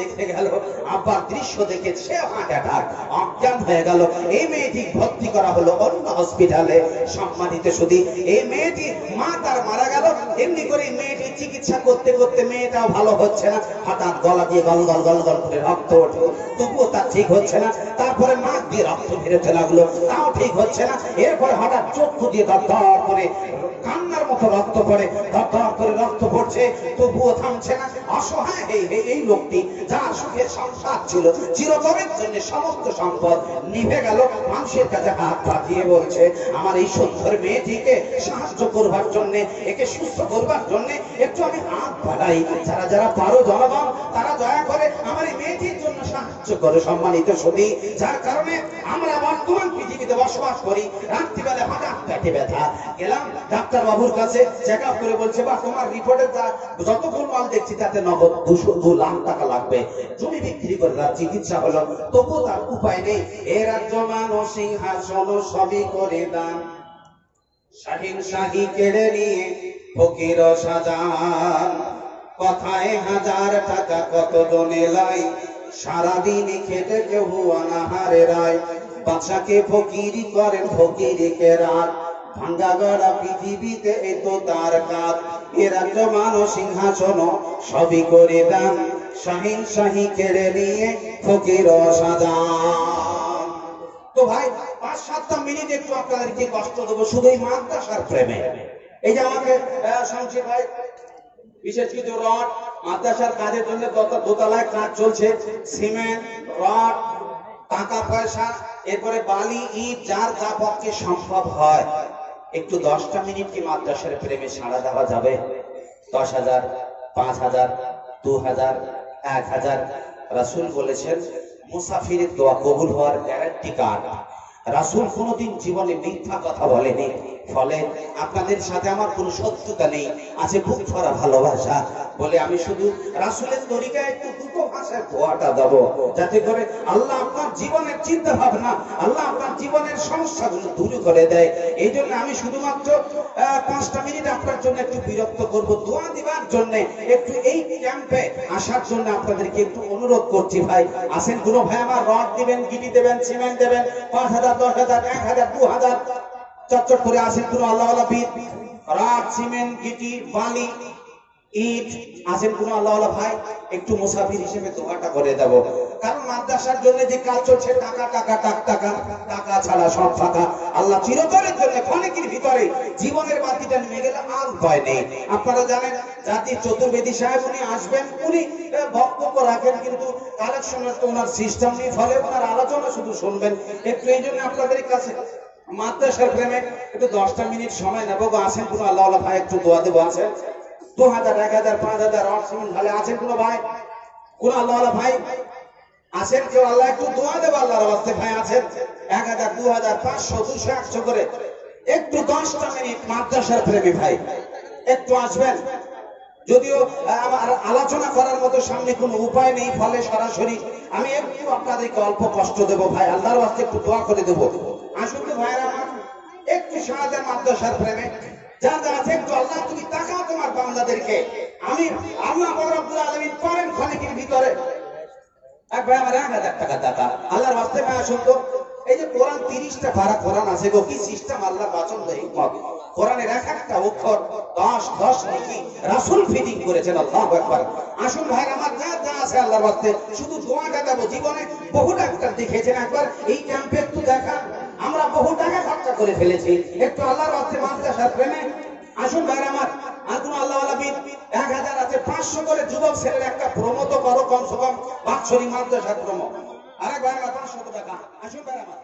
দেখে গেল, আব্বার দৃশ্য দেখে সে হার্ট অ্যাটাক অজ্ঞান হয়ে গেল। এই মেয়েটি ভর্তি করা হলো অন্য হসপিটালে সম্মানিত শুধু এই মেয়েটি মা তার মারা গেল। এমনি করে মেয়েটি চিকিৎসা করতে করতে মেয়েটাও ভালো হচ্ছে না। হঠাৎ গলা দিয়ে গল গল গল গল করে রক্ত ওঠে। তবুও তার ঠিক হচ্ছে না। তারপরে নাক দিয়ে রক্ত বেরোতে লাগল। তাও ঠিক হচ্ছে না। এরপরে হঠাৎ চক্ষু দিয়ে দর করে, কান্নার মতো রক্ত পড়ে। দর করে পড়ছে তবুও থামছে না, অসহায় এই লোকটি যার সুখের সংসার ছিল চিরতরের জন্য সমস্ত সম্পদ নিভে গেল, মানুষের কাছে হাত পাঠিয়ে বলছে, আমার এই সুন্দর মেয়েটিকে সাহায্য করবার জন্য, একে সুস্থ করবার জন্য একটু আমি হাত বাড়াই। যারা যারা পারো জনগণ, তারা দয়া করে আমার এই মেয়েটির জন্য সাহায্য করে সম্মানিত সতী। যার কারণে আমরা বর্তমান পৃথিবীতে বসবাস করি। রাত্রিবেলা হঠাৎ পেটে ব্যথা। গেলাম ডাক্তার বাবুর কাছে চেক আপ করে বলছে বা তোমার রিপোর্টে যত গোলমাল দেখছি তাতে নগদ দুশো দু লাখ টাকা লাগবে। জমি বিক্রি করে তার চিকিৎসা হলো তবুও তার উপায় নেই। এ রাজ্য সিংহাসন সবই করে দান। শাহিন শাহী কেড়ে নিয়ে ফকির সাজান। কথায় হাজার টাকা কত জনে লাই। সারাদিন খেটে কেউ আনাহারে রায়। বাচ্চাকে ফকিরি করেন, ফকিরিকে রাত। ভাঙ্গা পৃথিবীতে এ তো তার কাজ এ রাজ্য সিংহাসন সবই করে দান। শাহিন শাহী কেড়ে নিয়ে ফকির সাজান তো ভাই পাঁচ সাতটা মিনিট একটু আপনাদেরকে কষ্ট দেবো শুধু মাদ্রাসার প্রেমে। এই যে আমাকে আহ, ভাই বিশেষ কিছু রড মাদ্রাসার কাজের জন্য দোতলায় কাজ চলছে সিমেন্ট রড টাকা পয়সা এরপরে বালি ইট যার যা পক্ষে সম্ভব হয়। একটু দশটা মিনিট কি মাদ্রাসার প্রেমে সাড়া দেওয়া যাবে? দশ হাজার, পাঁচ হাজার, দু হাজার, এক হাজার। রাসুল বলেছেন, মুসাফিরের দোয়া কবুল হওয়ার গ্যারান্টি কার্ড রাসুল কোনোদিন জীবনে মিথ্যা কথা বলেনি। ফলে আপনাদের সাথে আমার কোনো শত্রুতা নেই। আছে বুক ভরা ভালোবাসা। বলে আমি শুধু রাসুলের তরিকায় একটু দুটো ভাষায় দেব। যাতে করে আল্লাহ আপনার জীবনের চিন্তা ভাবনা আল্লাহ আপনার জীবনের সমস্যাগুলো দূর করে দেয়। এই জন্য আমি শুধুমাত্র পাঁচটা মিনিট আপনার জন্য একটু বিরক্ত করব। দোয়া দিবার জন্য, একটু এই ক্যাম্পে আসার জন্য আপনাদেরকে একটু অনুরোধ করছি ভাই। আসেন, কোনো ভাই আমার রড দিবেন গিটি দেবেন, সিমেন্ট দেবেন, পাঁচ হাজার, দশ হাজার, এক হাজার, দু হাজার, চটচট করে আসেন কোনো আল্লাহ রাত সিমেন্ট, গিটি, বালি ইট আসেন আল্লাহ ভাই, একটু মুসাফির হিসেবে দোয়াটা করে দেব। কারণ মাদ্রাসার জন্য যে কাজ চলছে, টাকা টাকা, টাক, টাকা টাকা ছাড়া সব ফাঁকা। আল্লাহ চিরতরের জন্য ভিতরে জীবনের বাতিটা নেমে গেলে আর নেই। আপনারা জানেন, জাতির চতুর্বেদী সাহেব উনি আসবেন, উনি বক্তব্য রাখেন, কিন্তু কালেকশনের তো ওনার সিস্টেম নেই, ফলে ওনার আলোচনা শুধু শুনবেন। একটু এই জন্য আপনাদের কাছে মাদ্রাসার প্রেমে একটু দশটা মিনিট সময় নেব আসেন কোনো আল্লাহ ভাই, একটু দোয়া দেবো, আসেন। দু হাজার এক হাজার, পাঁচ হাজার আছেন কোনো ভাই? কোন ভাই? আছেন কেউ আল্লাহ একটু দোয়া আল্লাহর ভাই আছেন এক হাজার দু হাজার পাঁচশো দুশো একশো করে। একটু দশটা মিনিট মাদ্রাসার প্রেমী ভাই। একটু আসবেন। যদিও আলোচনা করার মতো সামনে কোনো উপায় নেই, ফলে সরাসরি আমি একটু আপনাদেরকে অল্প কষ্ট দেবো ভাই। আল্লাহর বাস্তে একটু দোয়া করে দেবো। আসুন তো ভাইরা একটু সাহায্য মাদ্রাসার প্রেমে। যা যা আছে একটু আল্লাহ তুমি তোমার বান্দাদেরকে আমি আল্লাহ রব্বুল আলামিন করেন ক্ষণিকের ভিতরে। এক ভাই আমার এক হাজার টাকা টাকা আল্লাহর বাস্তে ভাই আসুন তো এই যে কোরআন তিরিশটা ভাড়া, কোরআন আছে গো, কি সিস্টেম আল্লাহর বাচন হিকমত কোরআনের এক একটা অক্ষর, দশ দশ নাকি রাসুল ফিটিং করেছেন, আল্লাহ একবার আসুন ভাই আমার যা যা আছে আল্লাহর বাস্তে শুধু দোয়াটা দেবো জীবনে। বহু ডাক্তার দেখেছেন একবার, এই ক্যাম্পে একটু দেখান আমরা বহু টাকা খরচা করে ফেলেছি। একটু আল্লাহর বাস্তে মাদ্রাসার প্রেমে। আসুন ভাই আমার, আর কোন আল্লাহ হাজার আছে, পাঁচশো করে যুবক ছেলের একটা প্রমো করো কমসে কম, বাৎসরিক মাদ্রাসার প্রমো আরেক ভাই আমার পাঁচশো টাকা। আসুন ভাই আমার।